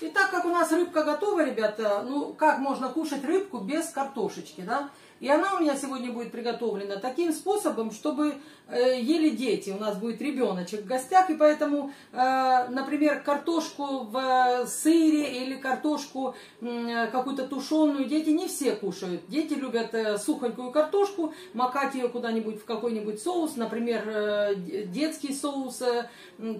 И так как у нас рыбка готова, ребята, ну как можно кушать рыбку без картошечки, да? И она у меня сегодня будет приготовлена таким способом, чтобы э, ели дети. У нас будет ребеночек в гостях, и поэтому, э, например, картошку в э, сыре или картошку э, какую-то тушеную дети не все кушают. Дети любят э, сухонькую картошку, макать ее куда-нибудь в какой-нибудь соус, например, э, детский соус э,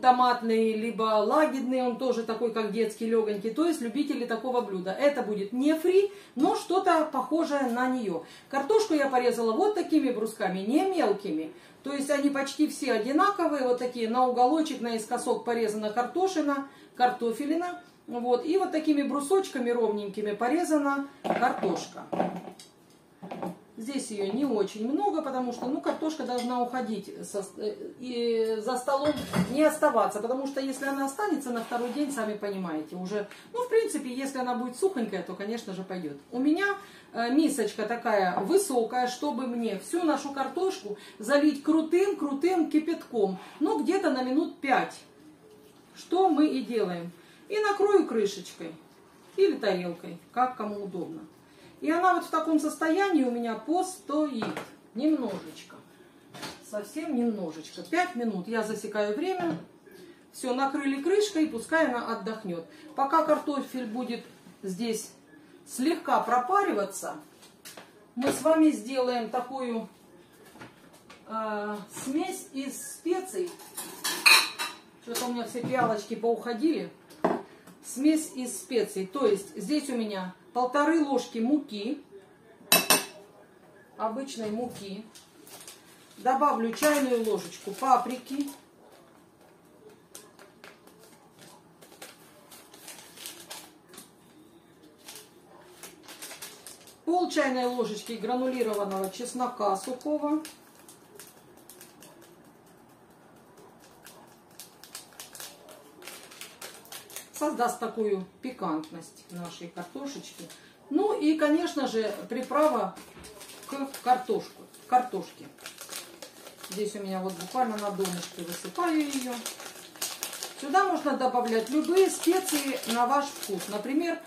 томатный, либо лагидный, он тоже такой, как детский, легонький. То есть любители такого блюда. Это будет не фри, но что-то похожее на нее. Картошку я порезала вот такими брусками, не мелкими. То есть они почти все одинаковые, вот такие на уголочек, наискосок порезана картошина, картофелина. Вот, и вот такими брусочками ровненькими порезана картошка. Здесь ее не очень много, потому что ну, картошка должна уходить со, э, и за столом не оставаться, потому что если она останется на второй день, сами понимаете, уже, ну, в принципе, если она будет сухонькая, то, конечно же, пойдет. У меня э, мисочка такая высокая, чтобы мне всю нашу картошку залить крутым-крутым кипятком, ну, где-то на минут 5. Что мы и делаем. И накрою крышечкой или тарелкой, как кому удобно. И она вот в таком состоянии у меня постоит. Немножечко. Совсем немножечко. Пять минут я засекаю время. Все, накрыли крышкой, пускай она отдохнет. Пока картофель будет здесь слегка пропариваться, мы с вами сделаем такую э, смесь из специй. Что-то у меня все пиалочки поуходили. Смесь из специй. То есть здесь у меня полторы ложки муки, обычной муки. Добавлю чайную ложечку паприки. Пол чайной ложечки гранулированного чеснока сухого. Создаст такую пикантность нашей картошечки. Ну и, конечно же, приправа к картошку, картошке. Здесь у меня вот буквально на донышке высыпаю ее. Сюда можно добавлять любые специи на ваш вкус. Например,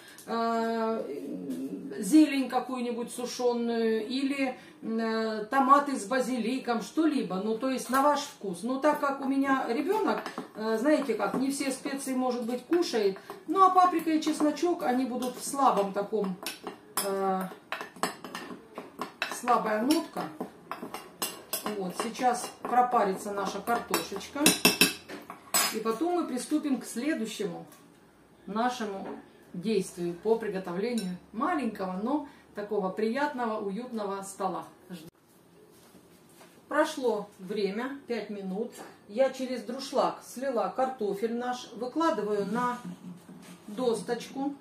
зелень какую-нибудь сушеную или э, томаты с базиликом, что-либо. Ну, то есть на ваш вкус. Но так как у меня ребенок, э, знаете как, не все специи, может быть, кушает. Ну, а паприка и чесночок, они будут в слабом таком, слабая нотка. Вот, сейчас пропарится наша картошечка. И потом мы приступим к следующему нашему действию по приготовлению маленького, но такого приятного, уютного стола. Прошло время, 5 минут. Я через друшлаг слила картофель наш, выкладываю на досточку.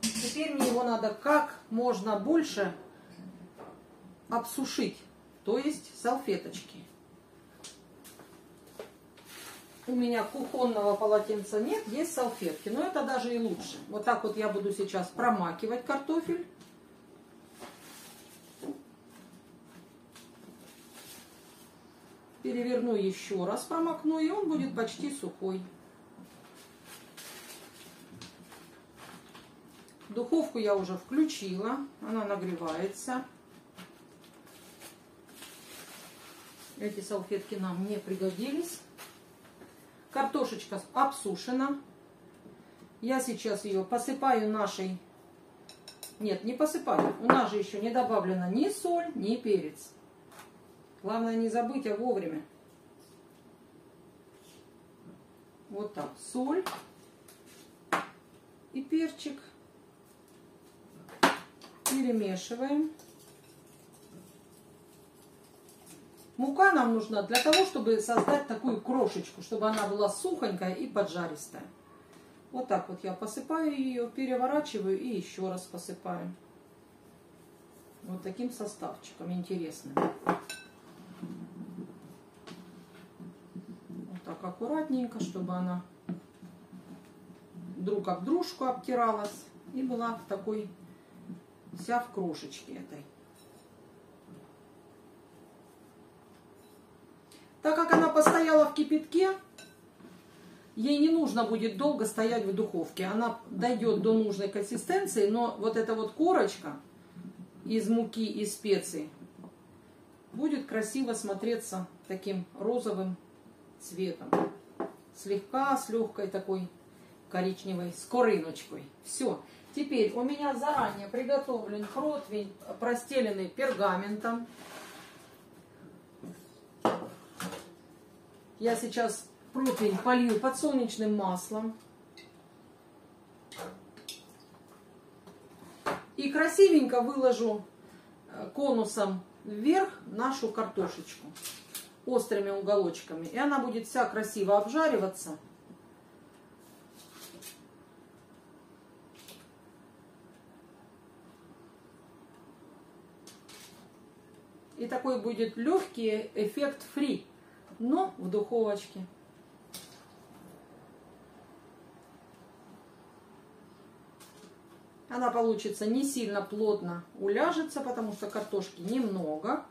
Теперь мне его надо как можно больше обсушить, то есть салфеточки. У меня кухонного полотенца нет, есть салфетки. Но это даже и лучше. Вот так вот я буду сейчас промакивать картофель. Переверну еще раз, промокну, и он будет почти сухой. Духовку я уже включила, она нагревается. Эти салфетки нам не пригодились. Картошечка обсушена. Я сейчас ее посыпаю нашей... Нет, не посыпаю. У нас же еще не добавлена ни соль, ни перец. Главное не забыть, а вовремя. Вот так. Соль и перчик. Перемешиваем. Мука нам нужна для того, чтобы создать такую крошечку, чтобы она была сухонькая и поджаристая. Вот так вот я посыпаю ее, переворачиваю и еще раз посыпаю. Вот таким составчиком интересным. Вот так аккуратненько, чтобы она друг об дружку обтиралась и была в такой вся в крошечке этой. Так как она постояла в кипятке, ей не нужно будет долго стоять в духовке. Она дойдет до нужной консистенции, но вот эта вот корочка из муки и специй будет красиво смотреться таким розовым цветом. Слегка с легкой такой коричневой скорыночкой. Все. Теперь у меня заранее приготовлен противень, простеленный пергаментом. Я сейчас противень полью подсолнечным маслом. И красивенько выложу э, конусом вверх нашу картошечку острыми уголочками. И она будет вся красиво обжариваться. И такой будет легкий эффект фри, но в духовочке. Она получится не сильно плотно уляжется, потому что картошки немного.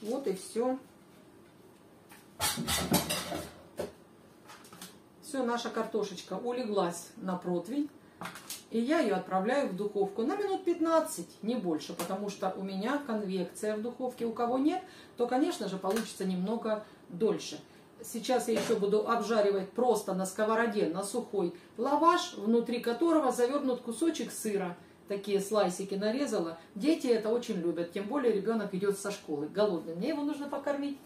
Вот и все. Все, наша картошечка улеглась на противень. И я ее отправляю в духовку на минут 15, не больше, потому что у меня конвекция в духовке. У кого нет, то, конечно же, получится немного дольше. Сейчас я еще буду обжаривать просто на сковороде, на сухой лаваш, внутри которого завернут кусочек сыра. Такие слайсики нарезала. Дети это очень любят, тем более ребенок идет со школы голодный. Мне его нужно покормить.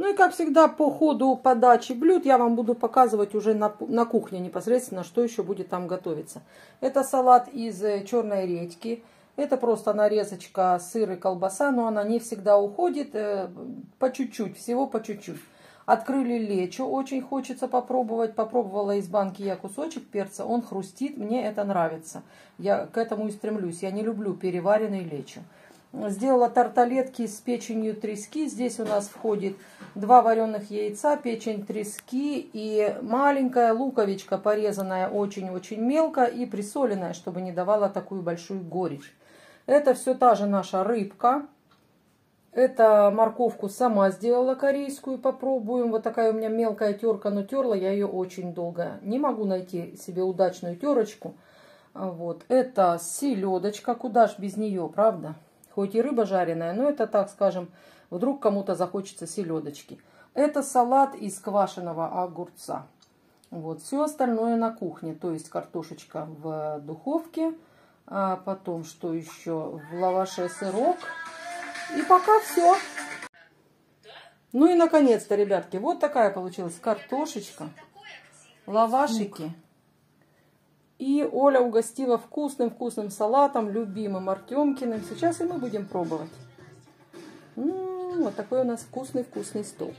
Ну и как всегда по ходу подачи блюд я вам буду показывать уже на, на кухне непосредственно, что еще будет там готовиться. Это салат из э, черной редьки. Это просто нарезочка сыра и колбаса, но она не всегда уходит, э, по чуть-чуть, всего по чуть-чуть. Открыли лечо, очень хочется попробовать. Попробовала из банки я кусочек перца, он хрустит, мне это нравится. Я к этому и стремлюсь, я не люблю переваренный лечо. Сделала тарталетки с печенью трески. Здесь у нас входит два вареных яйца, печень трески и маленькая луковичка, порезанная очень-очень мелко и присоленная, чтобы не давала такую большую горечь. Это все та же наша рыбка. Это морковку сама сделала корейскую, попробуем. Вот такая у меня мелкая терка, но терла я ее очень долго. Не могу найти себе удачную терочку. Вот. Это селедочка, куда ж без нее, правда? Хоть и рыба жареная, но это, так скажем, вдруг кому-то захочется селедочки. Это салат из квашеного огурца. Вот, все остальное на кухне, то есть картошечка в духовке, а потом что еще, в лаваше сырок. И пока все. Ну и наконец-то, ребятки, вот такая получилась картошечка, лавашики. И Оля угостила вкусным-вкусным салатом, любимым Артемкиным. Сейчас и мы будем пробовать. М -м -м, вот такой у нас вкусный-вкусный стол.